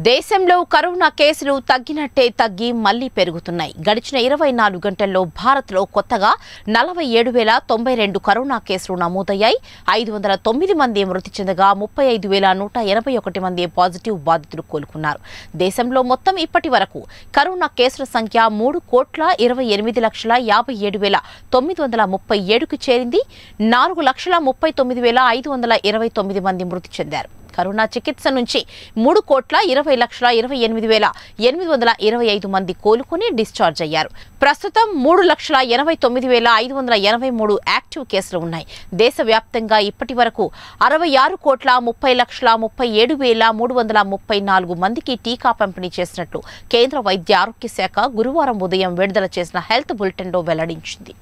దేశంలో కరోనా కేసులు తగ్గినట్టే తగ్గి మళ్ళీ పెరుగుతున్నాయి. గడిచిన ఇరవై నాలుగు గంటల్లో భారత్లో కొత్తగా నలభై ఏడు వేల తొంభై రెండు కరోనా కేసులు నమోదయ్యాయి. ఐదు వందల తొమ్మిది మంది మృతి చెందగా ముప్పై ఐదు వేల నూట ఎనభై ఒకటి మంది పాజిటివ్ బాధితులు కోలుకున్నారు. దేశంలో మొత్తం ఇప్పటి వరకు కరోనా కేసుల సంఖ్య మూడు కోట్ల ఇరవై ఎనిమిది లక్షల యాభై ఏడు వేల తొమ్మిది వందల ముప్పై ఏడుకు చేరింది. నాలుగు లక్షల ముప్పై తొమ్మిది వేల ఐదు వందల ఇరవై తొమ్మిది మంది మృతి చెందారు. కరోనా చికిత్స నుంచి మూడు కోట్ల ఇరవై లక్షల ఇరవై ఎనిమిది వేల ఎనిమిది వందల ఇరవై ఐదు మంది కోలుకుని డిశ్చార్జ్ అయ్యారు. ప్రస్తుతం మూడు లక్షల ఎనభై తొమ్మిది వేల ఐదు వందల ఎనభై మూడు యాక్టివ్ కేసులు ఉన్నాయి. దేశవ్యాప్తంగా ఇప్పటి వరకు అరవై ఆరు కోట్ల ముప్పై లక్షల ముప్పై ఏడు వేల మూడు వందల ముప్పై నాలుగు మందికి టీకా పంపిణీ చేసినట్లు కేంద్ర వైద్య ఆరోగ్య శాఖ గురువారం ఉదయం విడుదల చేసిన హెల్త్ బులెటిన్లో వెల్లడించింది.